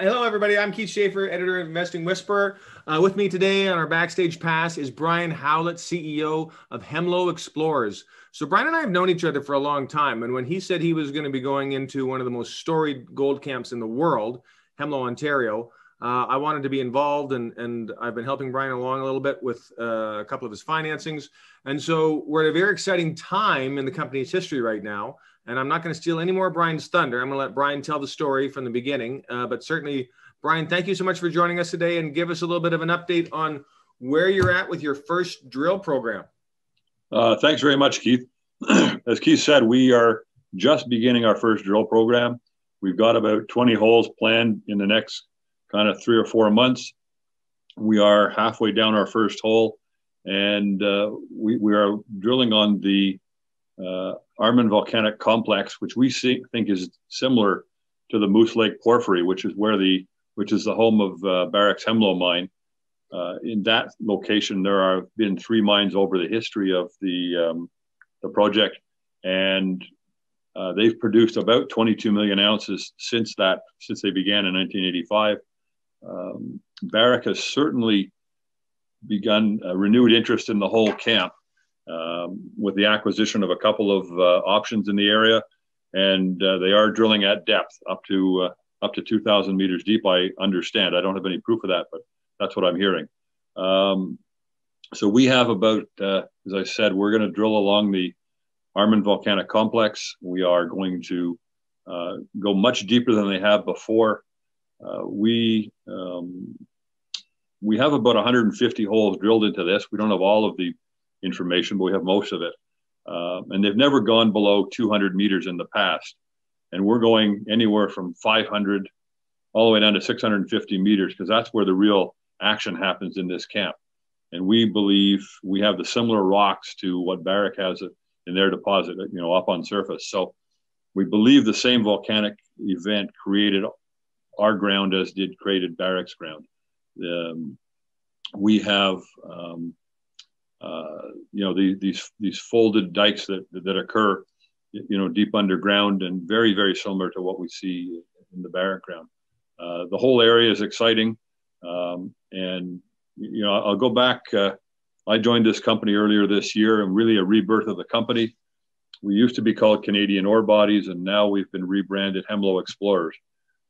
Hello, everybody. I'm Keith Schaefer, editor of Investing Whisperer. Uh, with me today on our backstage pass is Brian Howlett, CEO of Hemlo Explorers. So, Brian and I have known each other for a long time. And when he said he was going to be going into one of the most storied gold camps in the world, Hemlo, Ontario, uh, I wanted to be involved, and, and I've been helping Brian along a little bit with uh, a couple of his financings. And so, we're at a very exciting time in the company's history right now and I'm not going to steal any more Brian's thunder. I'm going to let Brian tell the story from the beginning. Uh, but certainly, Brian, thank you so much for joining us today and give us a little bit of an update on where you're at with your first drill program. Uh, thanks very much, Keith. As Keith said, we are just beginning our first drill program. We've got about 20 holes planned in the next kind of three or four months. We are halfway down our first hole, and uh, we, we are drilling on the uh, Armin Volcanic Complex, which we see, think is similar to the Moose Lake Porphyry, which is where the which is the home of uh, Hemlo mine. Uh, in that location, there have been three mines over the history of the um, the project, and uh, they've produced about 22 million ounces since that since they began in 1985. Um, Barrick has certainly begun a renewed interest in the whole camp um, with the acquisition of a couple of uh, options in the area, and uh, they are drilling at depth up to uh, up to 2,000 meters deep. I understand. I don't have any proof of that, but that's what I'm hearing. Um, so we have about, uh, as I said, we're going to drill along the Armin Volcanic Complex. We are going to uh, go much deeper than they have before. Uh, we um, we have about 150 holes drilled into this. We don't have all of the information, but we have most of it. Uh, and they've never gone below 200 meters in the past. And we're going anywhere from 500 all the way down to 650 meters because that's where the real action happens in this camp. And we believe we have the similar rocks to what Barrick has in their deposit, you know, up on surface. So we believe the same volcanic event created our ground as did created Barrick's ground. Um, we have um, uh, you know, the, these these folded dikes that that occur, you know, deep underground and very very similar to what we see in the Barrick ground. Uh, the whole area is exciting, um, and you know, I'll go back. Uh, I joined this company earlier this year, and really a rebirth of the company. We used to be called Canadian Ore Bodies, and now we've been rebranded Hemlo Explorers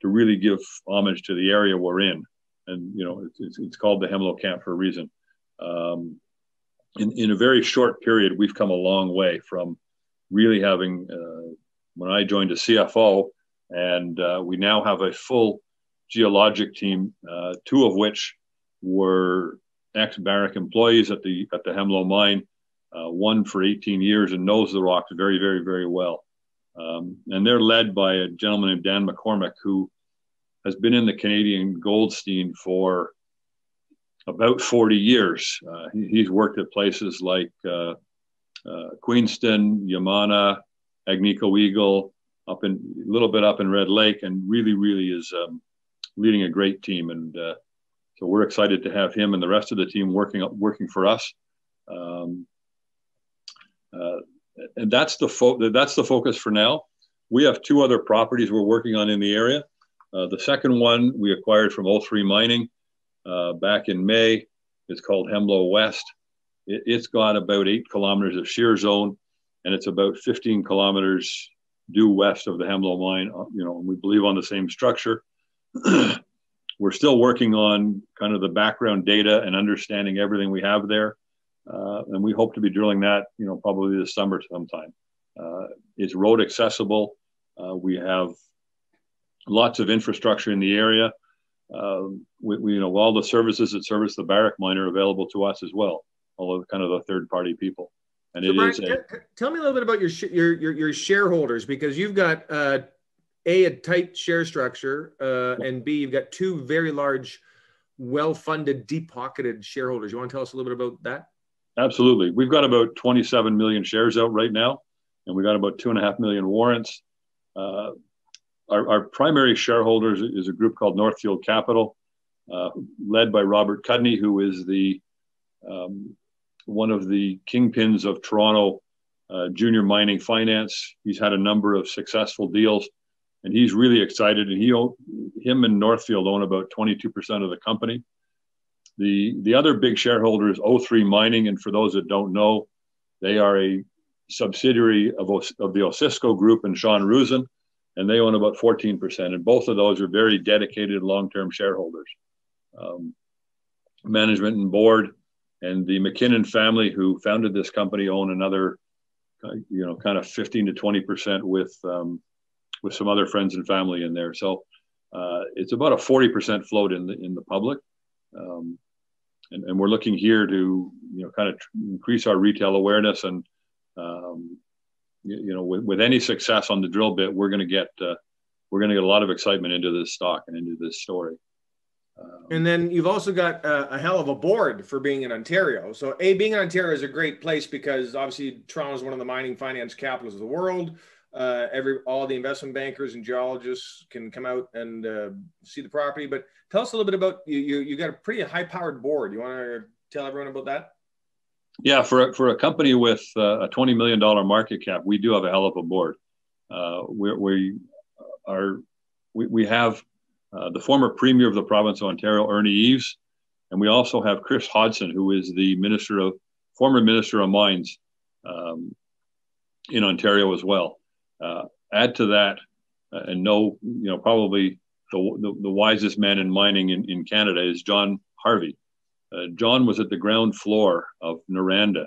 to really give homage to the area we're in. And you know, it's, it's called the Hemlo Camp for a reason. Um, in, in a very short period, we've come a long way from really having, uh, when I joined a CFO, and uh, we now have a full geologic team, uh, two of which were ex-Barrick employees at the at the Hemlo mine, uh, one for 18 years and knows the rocks very, very, very well. Um, and they're led by a gentleman named Dan McCormick, who has been in the Canadian gold scene for about 40 years. Uh, he, he's worked at places like uh, uh, Queenston, Yamana, Agnico Eagle, up in a little bit up in Red Lake, and really, really is um, leading a great team. And uh, so we're excited to have him and the rest of the team working up working for us. Um, uh, and that's the fo- that's the focus for now. We have two other properties we're working on in the area. Uh, the second one we acquired from O3 Mining uh, back in May. It's called Hemlo West. It, has got about eight kilometers of shear zone, and it's about 15 kilometers due west of the Hemlo mine. Uh, you know, we believe on the same structure. We're still working on kind of the background data and understanding everything we have there, uh, and we hope to be drilling that. You know, probably this summer sometime. Uh, it's road accessible. Uh, we have lots of infrastructure in the area um, we, we, you know, all the services that service the Barrick mine are available to us as well, all of kind of the third party people. And so it Brian, is a, tell me a little bit about your, your, your, your shareholders, because you've got uh, a, a tight share structure uh, and B, you've got two very large, well-funded, deep-pocketed shareholders. You want to tell us a little bit about that? Absolutely. We've got about 27 million shares out right now, and we've got about two and a half million warrants. Uh, our, our, primary shareholders is a group called Northfield Capital, uh, led by Robert Cudney, who is the um, one of the kingpins of Toronto uh, junior mining finance. He's had a number of successful deals. and he's really excited. And he, him and Northfield own about 22% of the company. The the other big shareholder is O3 Mining, and for those that don't know, they are a subsidiary of, of the Osisco Group and Sean Roosen, and they own about 14%. And both of those are very dedicated long-term shareholders. Um, management and board and the McKinnon family who founded this company own another, you know, kind of 15 to 20 percent with um, with some other friends and family in there. So uh, it's about a 40 percent float in the in the public, um, and, and, we're looking here to you know kind of increase our retail awareness and um, you, you, know with, with any success on the drill bit, we're going to get uh, we're going to get a lot of excitement into this stock and into this story. Um, and then you've also got a, a, hell of a board for being in Ontario. So, a being in Ontario is a great place because obviously Toronto is one of the mining finance capitals of the world. Uh, every all the investment bankers and geologists can come out and uh, see the property. But tell us a little bit about you. You, you got a pretty high powered board. You want to tell everyone about that? Yeah, for for a company with uh, a twenty million dollar market cap, we do have a hell of a board. Uh, we we are we, we have uh, the former Premier of the province of Ontario, Ernie Eves, and we also have Chris Hodgson, who is the Minister of former Minister of Mines um, in Ontario as well. Uh, add to that, uh, and know you know probably the, the, the, wisest man in mining in, in Canada is John Harvey. Uh, John was at the ground floor of Noranda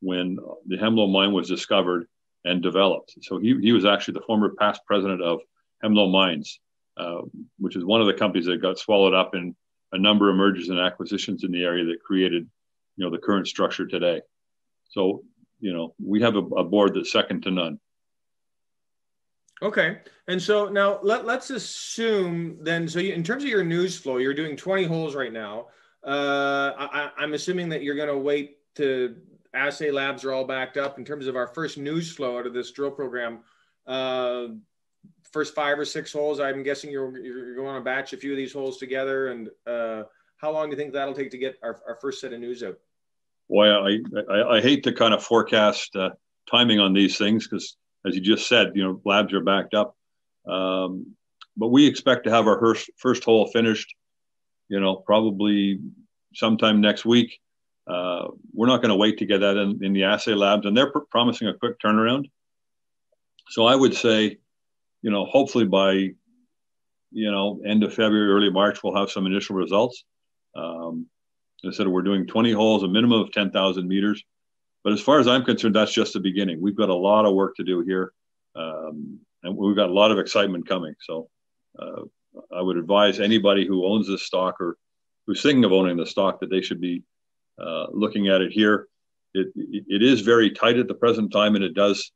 when the Hemlo mine was discovered and developed. So he, he was actually the former past president of Hemlo Mines. Uh, which is one of the companies that got swallowed up in a number of mergers and acquisitions in the area that created, you know, the current structure today. So, you know, we have a, a board that's second to none. Okay. And so now let, let's assume then, so you, in terms of your news flow, you're doing 20 holes right now. Uh, I, I'm assuming that you're going to wait to assay labs are all backed up in terms of our first news flow out of this drill program. Uh, first five or six holes. I'm guessing you're you're going to batch a few of these holes together. And uh, how long do you think that'll take to get our, our first set of news out? Well, I I, I hate to kind of forecast uh, timing on these things because, as you just said, you know, labs are backed up. Um, but we expect to have our first first hole finished. You know, probably sometime next week. Uh, we're not going to wait to get that in, in the assay labs, and they're pr- promising a quick turnaround. So I would say you know, hopefully by, you know, end of February, early March, we'll have some initial results. Um, I said we're doing 20 holes, a minimum of 10,000 meters. But as far as I'm concerned, that's just the beginning. We've got a lot of work to do here, um, and we've got a lot of excitement coming. So uh, I would advise anybody who owns this stock or who's thinking of owning the stock that they should be uh, looking at it here. It, it, is very tight at the present time, and it does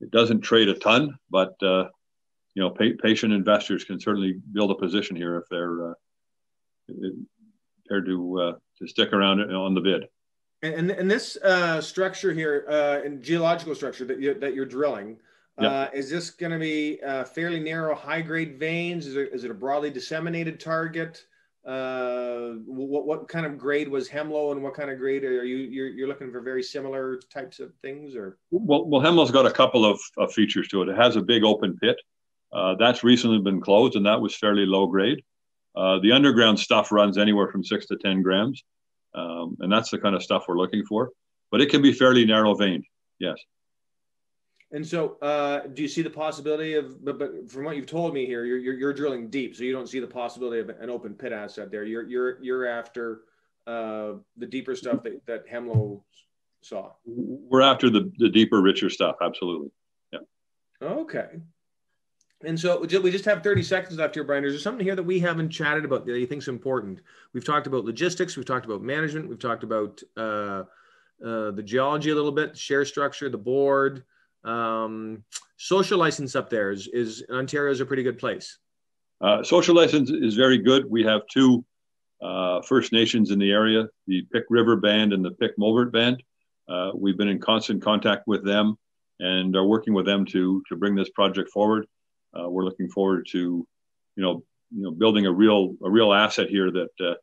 it doesn't trade a ton, but uh, you know, patient investors can certainly build a position here if they're uh, prepared to uh, to stick around on the bid. And and, this uh, structure here, uh, in geological structure that you that you're drilling, Uh, is this going to be uh, fairly narrow, high grade veins? Is it is it a broadly disseminated target? Uh, what what kind of grade was Hemlo, and what kind of grade are you you're, you're looking for? Very similar types of things, or well, well, Hemlo's got a couple of, of features to it. It has a big open pit. Uh, that's recently been closed, and that was fairly low grade. Uh, the underground stuff runs anywhere from six to 10 grams, um, and that's the kind of stuff we're looking for. But it can be fairly narrow veined, yes. And so, uh, do you see the possibility of? But, but from what you've told me here, you're, you're, you're drilling deep, so you don't see the possibility of an open pit asset there. You're you're you're after uh, the deeper stuff that that Hemlo saw. We're after the the deeper, richer stuff. Absolutely. Yeah. Okay. And so we just have 30 seconds left here, Brian. Is there something here that we haven't chatted about that you think is important? We've talked about logistics, we've talked about management, we've talked about uh, uh, the geology a little bit, share structure, the board. Um, social license up there is, is Ontario is a pretty good place. Uh, social license is very good. We have two uh, First Nations in the area, the Pic River Band and the Pic Mobert Band. Uh, we've been in constant contact with them and are working with them to to bring this project forward uh, we're looking forward to, you know, you know, building a real a real asset here that uh,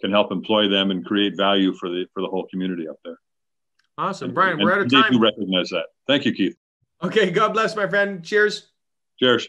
can help employ them and create value for the for the whole community up there. Awesome, Brian. And we're out of time. They do recognize that. Thank you, Keith. Okay. God bless, my friend. Cheers. Cheers.